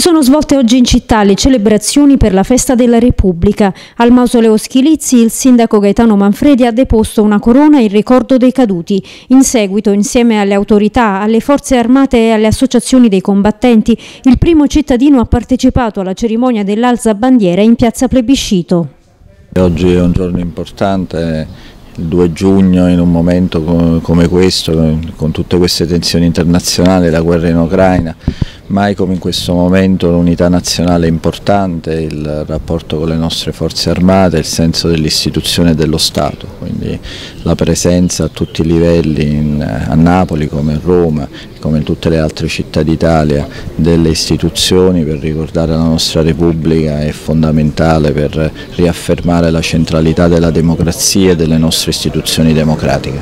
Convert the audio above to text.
sono svolte oggi in città le celebrazioni per la festa della Repubblica. Al mausoleo Schilizzi il sindaco Gaetano Manfredi ha deposto una corona in ricordo dei caduti. In seguito, insieme alle autorità, alle forze armate e alle associazioni dei combattenti, il primo cittadino ha partecipato alla cerimonia dell'alza bandiera in piazza Plebiscito. Oggi è un giorno importante il 2 giugno in un momento come questo, con tutte queste tensioni internazionali, la guerra in Ucraina, mai come in questo momento l'unità nazionale è importante, il rapporto con le nostre forze armate, il senso dell'istituzione dello Stato, quindi la presenza a tutti i livelli in, a Napoli come a Roma, come in tutte le altre città d'Italia, delle istituzioni per ricordare la nostra Repubblica è fondamentale per riaffermare la centralità della democrazia e delle nostre istituzioni democratiche.